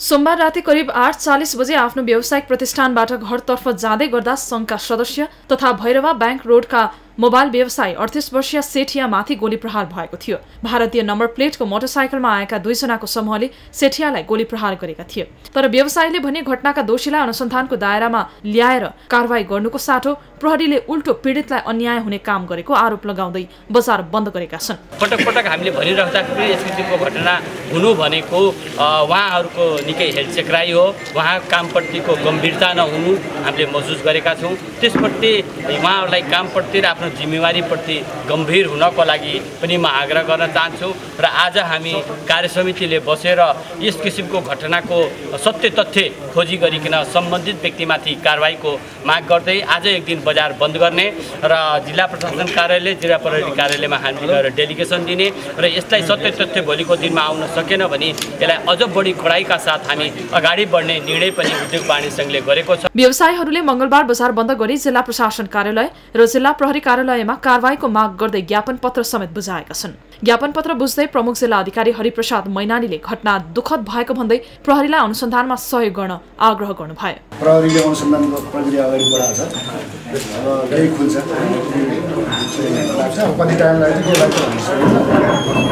सोमबार राति करिब आठ चालिस बजे आफ्नो व्यावसायिक प्रतिष्ठानबाट घरतर्फ जाँदै गर्दा सङ्घका सदस्य तथा भैरवा ब्याङ्क रोडका मोबाइल व्यवसायी अडतिस वर्षीय सेठियामाथि गोली प्रहार भएको थियो। भारतीय नम्बर प्लेटको मोटरसाइकलमा आएका दुईजनाको समूहले सेठियालाई गोली प्रहार गरेका थिए। तर व्यवसायीले भने घटनाका दोषीलाई अनुसन्धानको दायरामा ल्याएर कारवाही गर्नुको साटो प्रहरीले उल्टो पीडितलाई अन्याय हुने काम गरेको आरोप लगाउँदै बजार बन्द गरेका छन्। पटक पटक हामीले भनिराख्दाखेरि यस किसिमको घटना हुनु भनेको उहाँहरूको निकै हेलचेक्राई हो। उहाँ कामप्रतिको गम्भीरता नहुनु हामीले महसुस गरेका छौँ। त्यसप्रति उहाँहरूलाई कामप्रति र आफ्नो जिम्मेवारीप्रति गम्भीर हुनको लागि पनि म आग्रह गर्न चाहन्छु र आज हामी कार्य समितिले बसेर यस किसिमको घटनाको सत्य तथ्य खोजी गरिकन सम्बन्धित व्यक्तिमाथि कारवाहीको माग गर्दै आज एक दिन बजार बन्द गर्ने र जिल्ला प्रशासन कार्यालय जिल्ला प्रहरी कार्यालयमा हामी गएर डेलिगेसन दिने र यसलाई सत्य तथ्य भोलिको दिनमा आउन सकेन भने यसलाई अझ बढी कडाइका साथ हामी अगाडि बढ्ने निर्णय पनि उद्योग वाणिज्य सङ्घले गरेको छ। व्यवसायीहरूले मङ्गलबार बजार बन्द गरी जिल्ला प्रशासन कार्यालय र जिल्ला प्रहरी कार्यालयमा कारवाहीको माग गर्दै ज्ञापन पत्र समेत बुझाएका छन्। ज्ञापन पत्र बुझ्दै प्रमुख जिल्ला अधिकारी हरिप्रसाद मैनालीले घटना दुःखद भएको भन्दै प्रहरीलाई अनुसन्धानमा सहयोग गर्न आग्रह गर्नुभयो। प्रहरीले अनुसन्धानको प्रक्रिया अगाडि बढाएको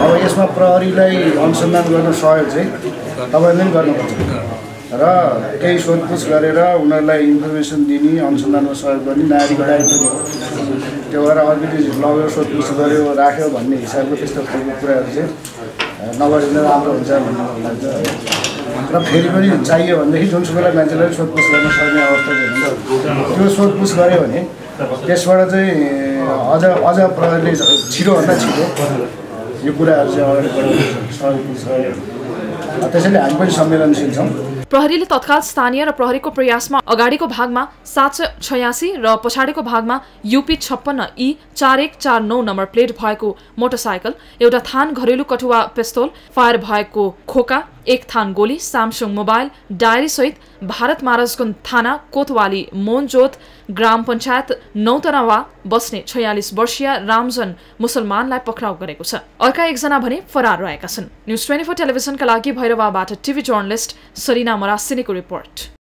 अब यसमा प्रहरीलाई अनुसन्धान गर्न सहयोग चाहिँ तपाईँले पनि गर्नुपर्छ। र केही सोधपुछ गरेर उनीहरूलाई इन्फर्मेसन दिने अनुसन्धानमा सहयोग गर्ने नारी त्यो भएर अलिकति लगेर सोधपुछ गऱ्यो राख्यो भन्ने हिसाबको त्यस्तो खालको कुराहरू चाहिँ नगरिँदा राम्रो हुन्छ भन्ने लाग्छ र फेरि पनि चाहियो भनेदेखि जुनसुकैलाई मान्छेलाई सोधपुछ गर्न सक्ने अवस्था हुन्छ। त्यो सोधपुछ गऱ्यो भने त्यसबाट चाहिँ अझ अझ प्रहरीले छिटोभन्दा छिटो यो कुराहरू चाहिँ अगाडि बढाउनु सहयोग छ त्यसैले हामी पनि संवेदनशील छौँ। प्रहरीले तत्काल स्थानीय र प्रहरीको प्रयासमा अगाडिको भागमा सात सय छयासी र पछाडिको भागमा युपी छप्पन्न ई चार एक चार नौ नम्बर प्लेट भएको मोटरसाइकल एउटा थान घरेलु कठुवा पिस्तोल फायर भएको खोका एक थान गोली सामसुङ मोबाइल डायरी सहित भारत महाराजगञ्ज थाना कोतवाली मोनजोत ग्राम पञ्चायत नौतनावा बस्ने छयालिस वर्षीय रामजन मुसलमानलाई पक्राउ गरेको छ। अर्का एकजना भने फरार रहेका छन्। न्युज ट्वेन्टी फोर टेलिभिजनका लागि भैरवाबाट टिभी जर्नलिस्ट सरिना मरासिनीको रिपोर्ट